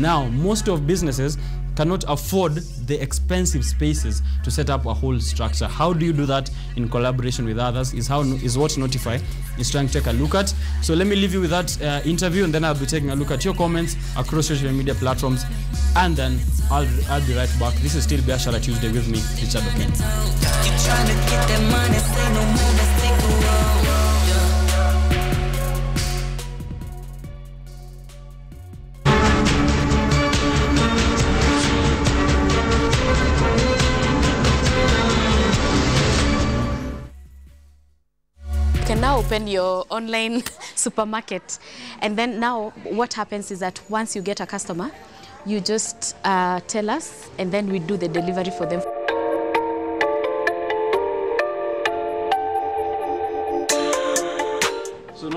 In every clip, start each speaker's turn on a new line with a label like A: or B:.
A: now most of businesses cannot afford the expensive spaces to set up a whole structure. How do you do that in collaboration with others? Is how is what Notify is trying to take a look at. So let me leave you with that uh, interview, and then I'll be taking a look at your comments across social media platforms, and then I'll I'll be right back. This is still Biashara Tuesday with me, Richard Oken.
B: Can now open your online supermarket. And then now what happens is that once you get a customer you just uh, tell us and then we do the delivery for them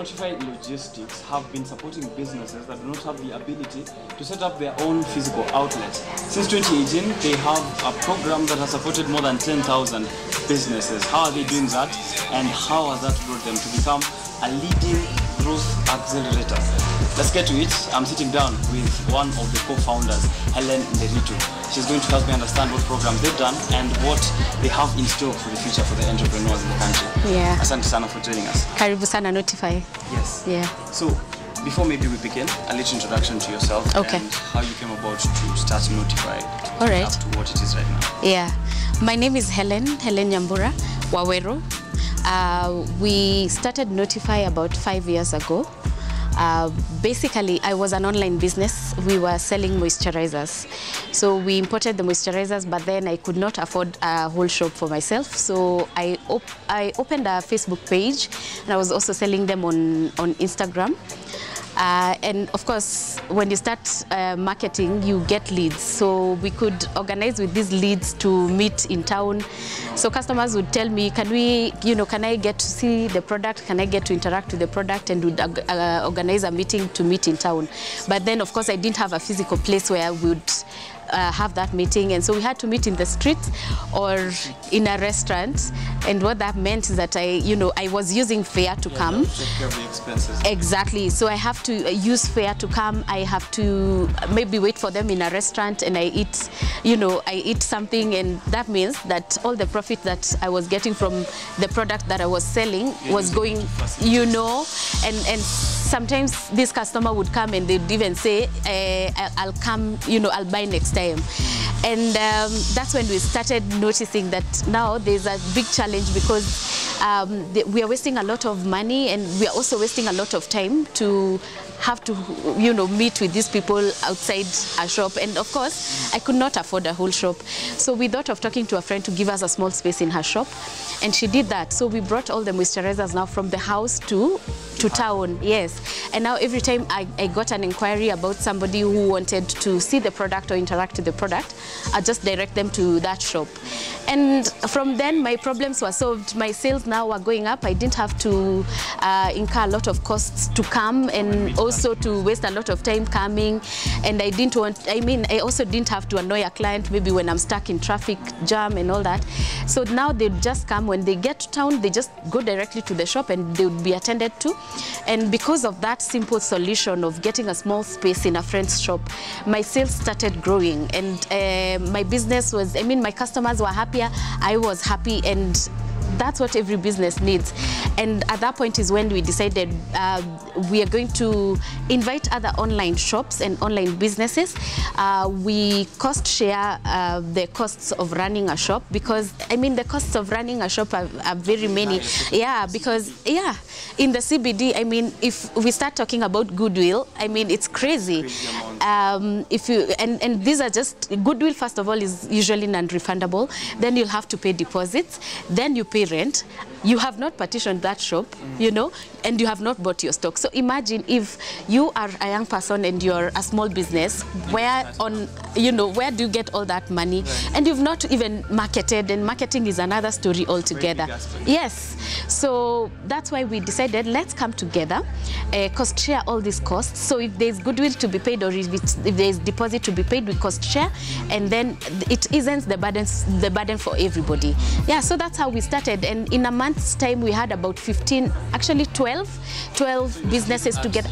A: Notify Logistics have been supporting businesses that do not have the ability to set up their own physical outlets. Since 2018, they have a program that has supported more than 10,000 businesses. How are they doing that? And how has that brought them to become a leading growth accelerator? Let's get to it. I'm sitting down with one of the co-founders, Helen Nderitu. She's going to help me understand what program they've done and what they have in store for the future for the entrepreneurs in the country.
B: Yeah.
A: Asante sana for joining us.
B: karibu sana notify
A: Yes.
B: yeah
A: So, before maybe we begin, a little introduction to yourself
B: Okay.
A: and how you came about to start Notify
B: All right.
A: up to what it is right now.
B: Yeah, my name is Helen, Helen Nyambura Wawero. Uh, we started Notify about five years ago. Uh, basically, I was an online business. We were selling moisturizers. So we imported the moisturizers, but then I could not afford a whole shop for myself. So I, op- I opened a Facebook page and I was also selling them on, on Instagram. Uh, and of course, when you start uh, marketing, you get leads. So we could organize with these leads to meet in town. So customers would tell me, can we, you know, can I get to see the product? Can I get to interact with the product? And would uh, uh, organize a meeting to meet in town. But then, of course, I didn't have a physical place where I would uh, have that meeting and so we had to meet in the street or in a restaurant and what that meant is that I you know I was using fare to come
A: Take care of the expenses.
B: Exactly. So I have to uh, use fare to come. I have to maybe wait for them in a restaurant and I eat, you know, I eat something and that means that all the profit that I was getting from the product that I was selling was going, you know, and, and sometimes this customer would come and they'd even say, eh, I'll come, you know, I'll buy next time. And um, that's when we started noticing that now there's a big challenge because um, we are wasting a lot of money and we are also wasting a lot of time to have to, you know, meet with these people outside a shop. And of course, I could not afford a whole shop. So we thought of talking to a friend to give us a small space in her shop. And she did that. So we brought all the moisturizers now from the house to to town, yes. And now every time I, I got an inquiry about somebody who wanted to see the product or interact with the product, I just direct them to that shop. And from then, my problems were solved. My sales now were going up. I didn't have to uh, incur a lot of costs to come and also to waste a lot of time coming. And I didn't want, I mean, I also didn't have to annoy a client maybe when I'm stuck in traffic jam and all that. So now they just come when they get to town, they just go directly to the shop and they would be attended to. And because of that simple solution of getting a small space in a friend's shop, my sales started growing. And uh, my business was, I mean, my customers were happier, I was happy, and that's what every business needs. And at that point is when we decided uh, we are going to invite other online shops and online businesses. Uh, we cost share uh, the costs of running a shop because I mean the costs of running a shop are, are very many. Yeah, because yeah, in the CBD, I mean, if we start talking about goodwill, I mean it's crazy. Um, if you and and these are just goodwill. First of all, is usually non-refundable. Then you'll have to pay deposits. Then you pay rent. You have not partitioned that shop, you know, and you have not bought your stock. So imagine if you are a young person and you're a small business, where on, you know, where do you get all that money? And you've not even marketed, and marketing is another story altogether. Yes. So that's why we decided let's come together, uh, cost share all these costs. So if there's goodwill to be paid or if, it's, if there's deposit to be paid, we cost share, and then it isn't the burden the burden for everybody. Yeah. So that's how we started, and in a month month's time, we had about 15, actually 12, 12 so
A: businesses
B: together.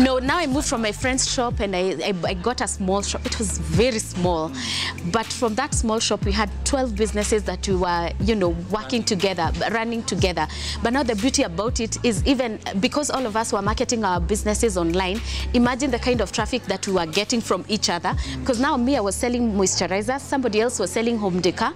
B: No, now I moved from my friend's shop and I, I, I got a small shop. It was very small. But from that small shop, we had 12 businesses that we were, you know, working together, running together. But now the beauty about it is even because all of us were marketing our businesses online, imagine the kind of traffic that we were getting from each other. Because now me, I was selling moisturizers, somebody else was selling home decor,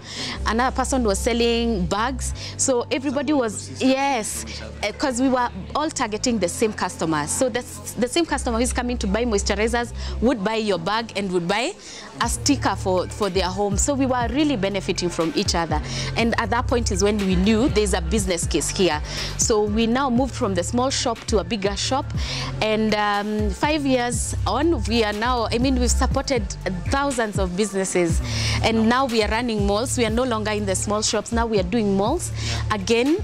B: another person was selling bags. So everybody was, yes, because we were all targeting the same customers. So that's the same customer who's coming to buy moisturizers would buy your bag and would buy a sticker for, for their home. So we were really benefiting from each other. And at that point is when we knew there's a business case here. So we now moved from the small shop to a bigger shop. And um, five years on, we are now, I mean, we've supported thousands of businesses. And now we are running malls. We are no longer in the small shops. Now we are doing malls. Again,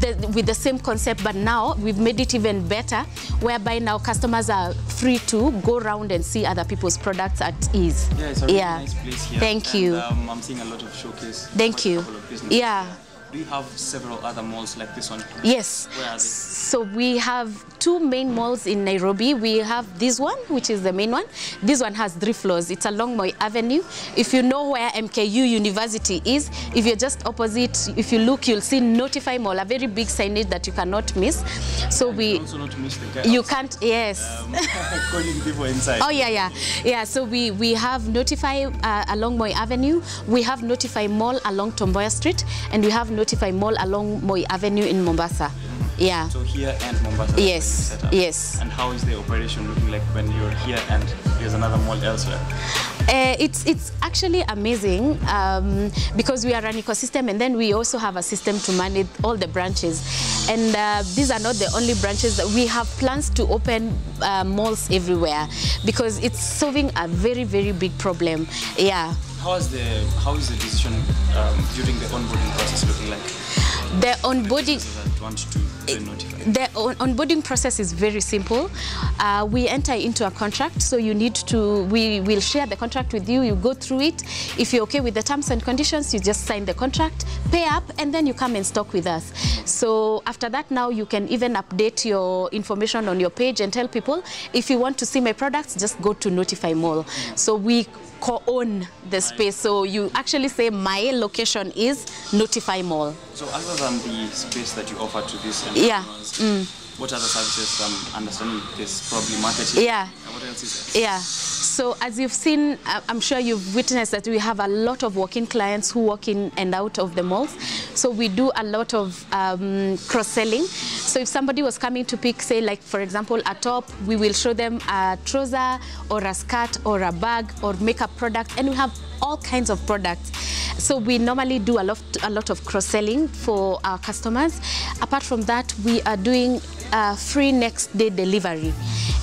B: the, with the same concept, but now we've made it even better, whereby now customers are free to go around and see other people's products at ease.
A: Yeah, it's a really yeah. nice place here.
B: Thank
A: and,
B: you.
A: Um, I'm seeing a lot of showcase.
B: Thank you. Yeah.
A: Do you have several other malls like this one?
B: Yes.
A: Where are they?
B: So we have two main malls in Nairobi. We have this one, which is the main one. This one has three floors. It's along Moi Avenue. If you know where MKU University is, if you're just opposite, if you look, you'll see Notify Mall, a very big signage that you cannot miss. So
A: And
B: we,
A: also not miss the guy
B: you
A: outside,
B: can't, yes.
A: um, calling people inside.
B: Oh yeah, yeah, yeah. So we we have Notify uh, along Moi Avenue. We have Notify Mall along Tom Mboya Street, and we have Notify Mall along Moi Avenue in Mombasa. Yeah.
A: So here and Mombasa. that's where you
B: Yes, yes.
A: And how is the operation looking like when you're here and there's another mall elsewhere?
B: Uh, it's it's actually amazing um, because we are an ecosystem and then we also have a system to manage all the branches and uh, these are not the only branches that we have plans to open uh, malls everywhere because it's solving a very very big problem yeah
A: How is the how is the decision um, during the onboarding process looking like?
B: the onboarding
A: that want to.
B: The onboarding process is very simple. Uh, we enter into a contract, so you need to, we will share the contract with you, you go through it. If you're okay with the terms and conditions, you just sign the contract, pay up, and then you come and stock with us. So after that, now you can even update your information on your page and tell people, if you want to see my products, just go to Notify Mall. So we co-own the space, so you actually say my location is Notify Mall.
A: So other than the space that you offer to these entrepreneurs,
B: Yeah,
A: Mm. what other services? Um, understanding this probably marketing.
B: Yeah. Yeah. So as you've seen, uh, I'm sure you've witnessed that we have a lot of walk-in clients who walk in and out of the malls. So we do a lot of um, cross-selling. So if somebody was coming to pick, say, like for example, a top, we will show them a trouser or a skirt or a bag or makeup product, and we have all kinds of products. So we normally do a lot, a lot of cross-selling for our customers. Apart from that, we are doing uh, free next day delivery.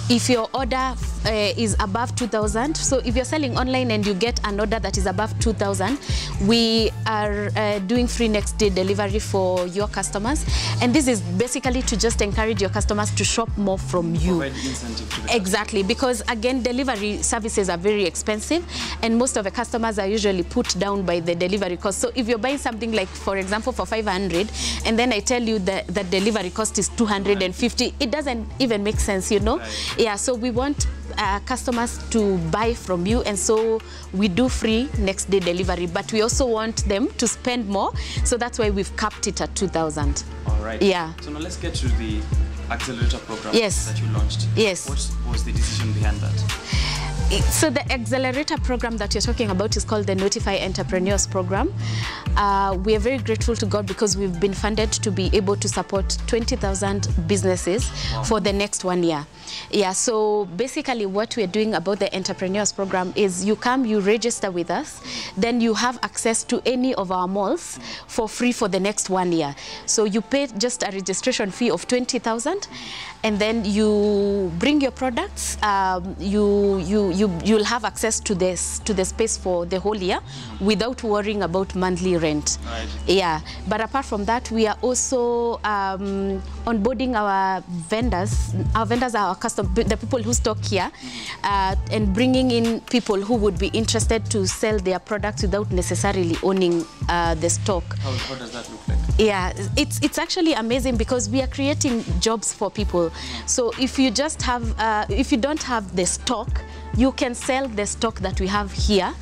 B: If your order house uh, is above 2,000, so if you're selling online and you get an order that is above 2,000, we are uh, doing free next day delivery for your customers. And this is basically to just encourage your customers to shop more from you.
A: Provide incentive to the
B: Exactly, because again, delivery services are very expensive, and most of the customers are usually put down by the delivery cost. So if you're buying something like, for example, for 500, and then I tell you that the delivery cost is 250, it doesn't even make sense, you know?
A: Right.
B: Yeah, so we want uh, customers to buy from you, and so we do free next day delivery, but we also want them to spend more, so that's why we've capped it at 2,000.
A: All right.
B: Yeah.
A: So now let's get to the accelerator program
B: Yes.
A: that you launched.
B: Yes.
A: What was the decision behind that?
B: So the accelerator program that you're talking about is called the Notify Entrepreneurs Program. Uh, we are very grateful to God because we've been funded to be able to support 20,000 businesses for the next one year. Yeah, so basically what we're doing about the Entrepreneurs Program is you come, you register with us, then you have access to any of our malls for free for the next one year. So you pay just a registration fee of 20,000 and then you bring your products, um, you, you, you, you'll have access to this, to the space for the whole year without worrying about monthly rent.
A: Right.
B: Yeah, but apart from that, we are also um, onboarding our vendors. Our vendors are our custom, the people who stock here, uh, and bringing in people who would be interested to sell their products without necessarily owning uh, the stock.
A: How, how does that look like?
B: Yeah, it's it's actually amazing because we are creating jobs for people. So if you just have, uh, if you don't have the stock, you can sell the stock that we have here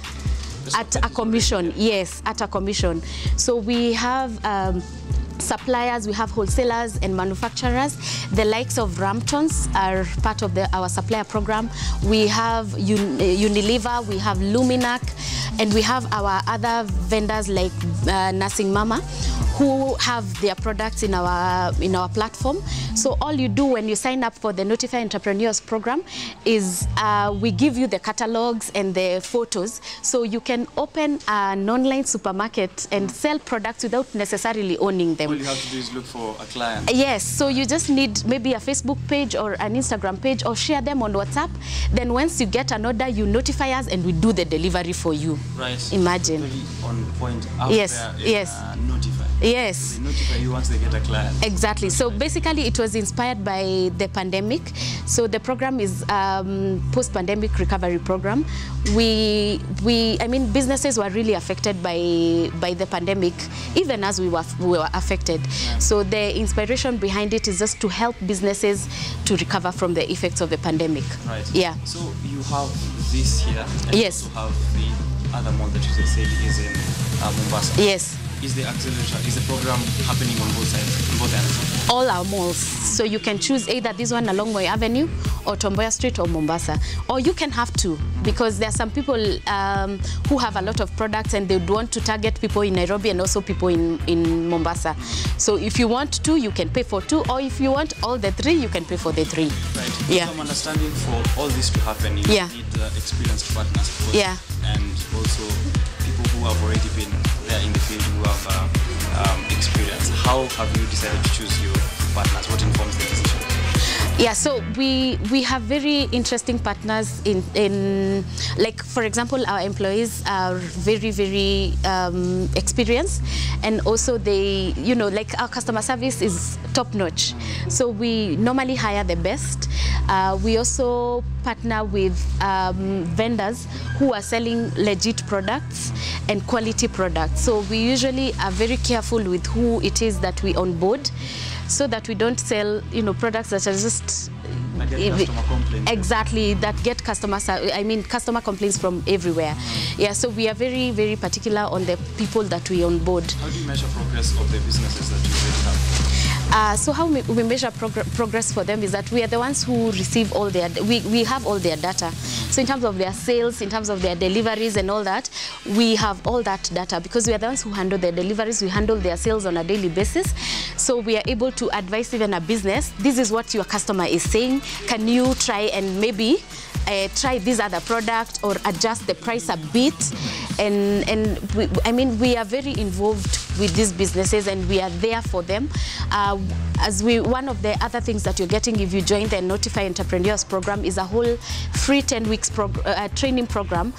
B: at a commission. Yes, at a commission. So we have. Um, suppliers, we have wholesalers and manufacturers. The likes of Ramtons are part of the, our supplier program. We have Un- uh, Unilever, we have Luminac, and we have our other vendors like uh, Nursing Mama who have their products in our in our platform. So all you do when you sign up for the Notify Entrepreneurs program is uh, we give you the catalogs and the photos, so you can open an online supermarket and sell products without necessarily owning them.
A: All you have to do is look for a client.
B: Yes, so you just need maybe a Facebook page or an Instagram page or share them on WhatsApp. Then once you get an order, you notify us and we do the delivery for you.
A: Right.
B: Imagine.
A: On point. Out
B: Yes,
A: there in,
B: yes.
A: Uh, notify.
B: Yes.
A: They notify you once they get a client.
B: Exactly. So basically, it was inspired by the pandemic. So the program is um, post-pandemic recovery program. We, we, I mean, businesses were really affected by by the pandemic, even as we were we were affected. So the inspiration behind it is just to help businesses to recover from the effects of the pandemic.
A: Right.
B: Yeah.
A: So you have this here. And
B: Yes.
A: You also have the other mall that you said is in uh, Mombasa.
B: Yes.
A: Is the accelerator, is the program happening on both sides, on both ends?
B: all our malls. So you can choose either this one along Moi Avenue or Tom Mboya Street or Mombasa. Or you can have two because there are some people um, who have a lot of products and they would want to target people in Nairobi and also people in, in Mombasa. So if you want two, you can pay for two. Or if you want all the three, you can pay for the three.
A: Right.
B: Yeah.
A: So I'm understanding for all this to happen, you
B: Yeah.
A: need uh, experienced partners.
B: Yeah.
A: And also people who have already been there in the field, who have um, experience. How have you decided to choose your partners? What informs the decision?
B: Yeah, so we we have very interesting partners in in like for example our employees are very very um, experienced and also they you know like our customer service is top notch. So we normally hire the best. Uh, we also partner with um, vendors who are selling legit products and quality products. So we usually are very careful with who it is that we onboard so that we don't sell you know products that are just exactly that get customers i mean customer complaints from everywhere mm. yeah so we are very very particular on the people that we onboard
A: How do you measure progress of the businesses that you?
B: Uh, so how we, we measure progr- progress for them is that we are the ones who receive all their, we, we have all their data. So in terms of their sales, in terms of their deliveries and all that, we have all that data because we are the ones who handle their deliveries, we handle their sales on a daily basis. So we are able to advise even a business, this is what your customer is saying, can you try and maybe uh, try this other product or adjust the price a bit and and we, I mean we are very involved with these businesses and we are there for them. Uh, as we one of the other things that you're getting if you join the Notify Entrepreneurs program is a whole free 10 weeks prog- uh, training program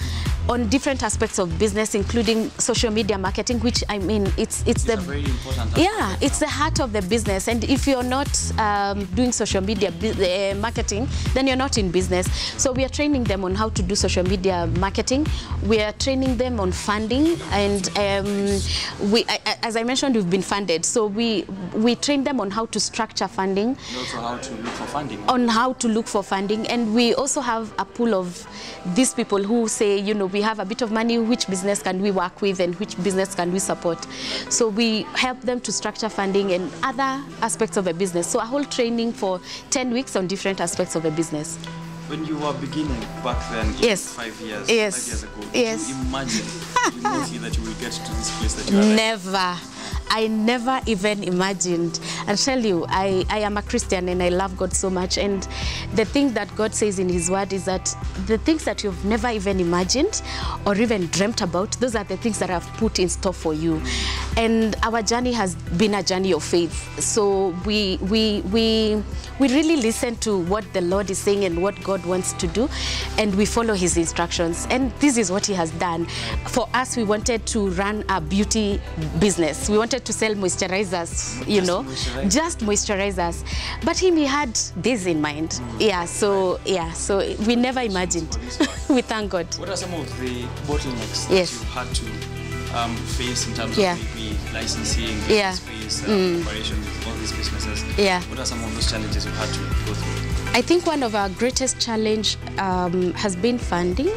B: on different aspects of business including social media marketing which I mean it's it's
A: It's
B: the
A: very important
B: yeah it's the heart of the business. And if you're not um, doing social media uh, marketing then you're not in business. So we are training them on how to do social media marketing. We are training them on funding and um, we I- as i mentioned we've been funded. So we we train them on how to structure funding.
A: And also how to look for funding.
B: on how to look for funding. And we also have a pool of these people who say you know we have a bit of money which business can we work with and which business can we support? So we help them to structure funding and other aspects of a business. So a whole training for 10 weeks on different aspects of a business
A: When you were beginning back then,
B: Yes.
A: five years,
B: Yes.
A: five years ago, did
B: Yes.
A: you imagine remotely that you will get to this place that you are
B: Never. I never even imagined. I tell you, I, I am a Christian and I love God so much. And the thing that God says in His Word is that the things that you've never even imagined or even dreamt about, those are the things that I've put in store for you. And our journey has been a journey of faith. So we we we we really listen to what the Lord is saying and what God wants to do, and we follow His instructions. And this is what He has done. For us, we wanted to run a beauty business. We wanted to sell moisturizers, you
A: Just
B: know, just moisturizers. But Him, He had this in mind. Mm. Yeah. So yeah. So we never imagined.
A: for this part.
B: we thank God.
A: What are some of the bottlenecks
B: Yes.
A: that you had to um, face in terms
B: Yeah.
A: of maybe licensing,
B: Yeah.
A: space, uh, operation with all these businesses?
B: Yeah.
A: What are some of those challenges you've had to go through?
B: I think one of our greatest challenge um, has been funding.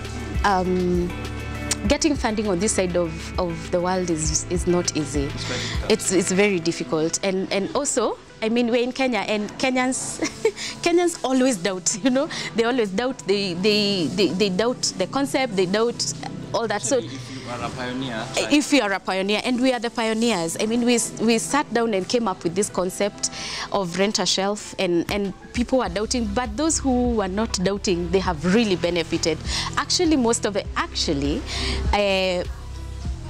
B: Um, getting funding on this side of, of the world is, is not easy.
A: It's.
B: It's, it's very difficult. And, and also, I mean, we're in Kenya and Kenyans, Kenyans always doubt, you know, they always doubt, they, they, they, they doubt the concept, they doubt all that. So
A: are a pioneer, Right?
B: if you are a pioneer and we are the pioneers i mean we, we sat down and came up with this concept of rent a shelf and, and people are doubting but those who are not doubting they have really benefited actually most of it actually uh,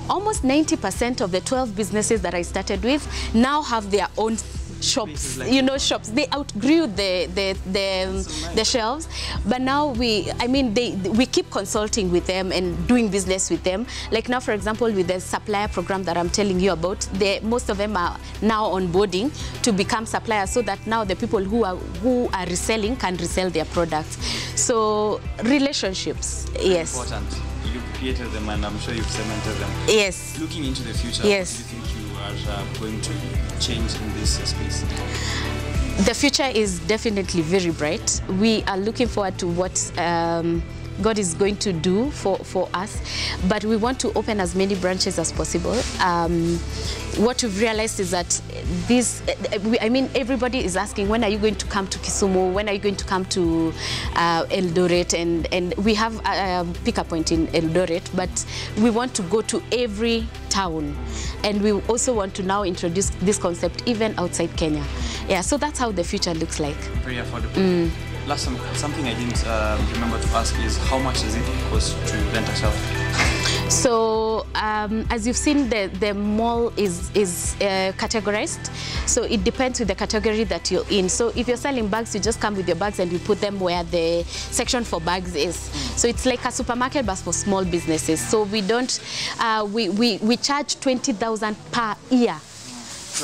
B: almost 90% of the 12 businesses that i started with now have their own shops
A: like
B: you know shops. They outgrew the the the, the shelves. But now we i mean they we keep consulting with them and doing business with them. Like now for example with the supplier program that i'm telling you about they most of them are now onboarding to become suppliers so that now the people who are who are reselling can resell their products. So relationships yes.
A: Important. You've created them and I'm sure you've cemented them.
B: yes.
A: Looking into the future,
B: Yes.
A: Are uh, going to change in this space?
B: The future is definitely very bright. We are looking forward to what um, God is going to do for, for us, but we want to open as many branches as possible. Um, what we've realized is that this, I mean, everybody is asking, when are you going to come to Kisumu? When are you going to come to uh, Eldoret? And, and we have a, a pickup point in Eldoret, but we want to go to every town. And we also want to now introduce this concept even outside Kenya. Yeah, so that's how the future looks like.
A: Very affordable. Last some, something I didn't um, remember to ask is how much does it cost to rent a shelf?
B: So um, as you've seen, the, the mall is, is uh, categorized. So it depends with the category that you're in. So if you're selling bags, you just come with your bags and you put them where the section for bags is. So it's like a supermarket, but for small businesses. So we don't, uh, we, we, we charge 20,000 per year.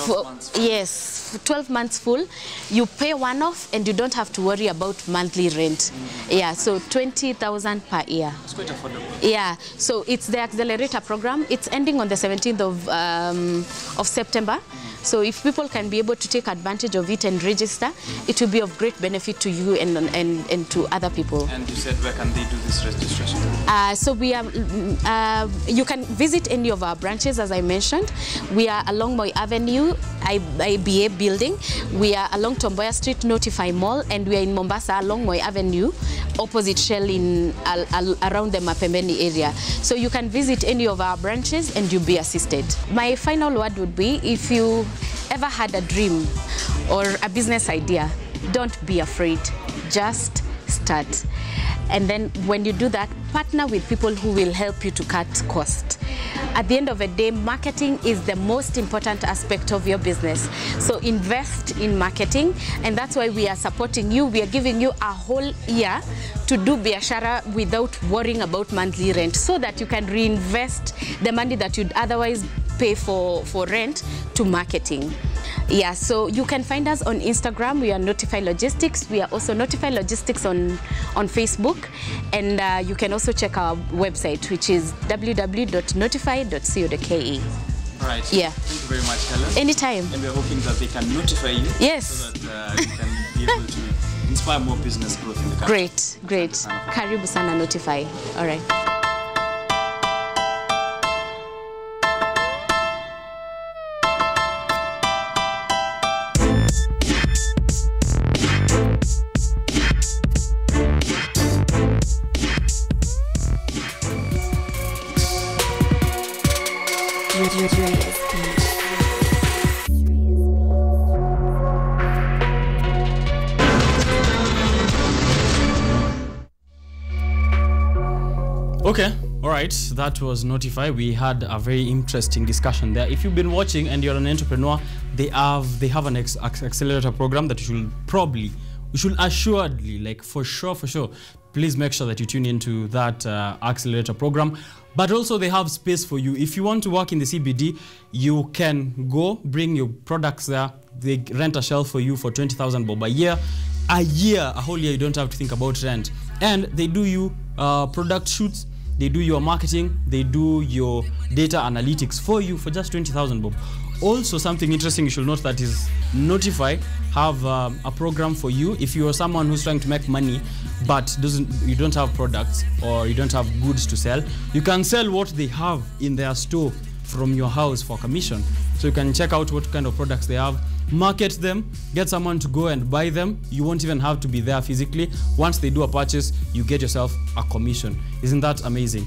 A: 12
B: For-
A: months.
B: Yes, 12 months full. You pay one off and you don't have to worry about monthly rent. Yeah, so 20,000 per year.
A: It's quite affordable.
B: Yeah, so it's the accelerator program. It's ending on the 17th of, um, of September. So if people can be able to take advantage of it and register, it will be of great benefit to you and, and, and to other people.
A: And you said where can they do this registration?
B: Uh, so we are, mm, uh, you can visit any of our branches, as I mentioned. We are along Moi Avenue, IBA building. We are along Tomboya Street, Notify Mall, and we are in Mombasa along Moy Avenue, opposite Shell in al, al, around the Mapembeni area. So you can visit any of our branches and you'll be assisted. My final word would be if you ever had a dream or a business idea, don't be afraid. Just And then when you do that, partner with people who will help you to cut cost. At the end of the day, marketing is the most important aspect of your business. So invest in marketing, and that's why we are supporting you. We are giving you a whole year to do biashara without worrying about monthly rent so that you can reinvest the money that you'd otherwise pay for, for rent to marketing. Yeah, so you can find us on Instagram. We are Notify Logistics. We are also Notify Logistics on, on Facebook. And uh, you can also check our website, which is www.notify.co.ke.
A: All right.
B: Yeah.
A: Thank you very much, Helen.
B: Anytime.
A: And we're hoping that they can notify you.
B: Yes.
A: So that uh, you can be able to inspire more business growth in the country.
B: Great, great. Karibu sana Notify. All right.
A: Okay. All right, that was Notify. We had a very interesting discussion there. If you've been watching and you're an entrepreneur, they have they have an ex- accelerator program that you should probably, you should assuredly, like for sure, for sure, please make sure that you tune into that uh, accelerator program. But also they have space for you. If you want to work in the CBD, you can go bring your products there. They rent a shelf for you for twenty thousand bob a year a year, a whole year, you don't have to think about rent. And they do you uh, product shoots.
C: they do your marketing, they do your data analytics for you for just 20,000 bob. Also, something interesting you should note that is Notify have um, a program for you if you are someone who's trying to make money but doesn't you don't have products or you don't have goods to sell. You can sell what they have in their store from your house for commission. So you can check out what kind of products they have, market them, get someone to go and buy them. You won't even have to be there physically. Once they do a purchase, you get yourself a commission. Isn't that amazing?